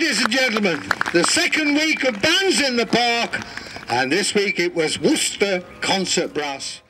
Ladies and gentlemen, the second week of bands in the park, and this week it was Worcester Concert Brass.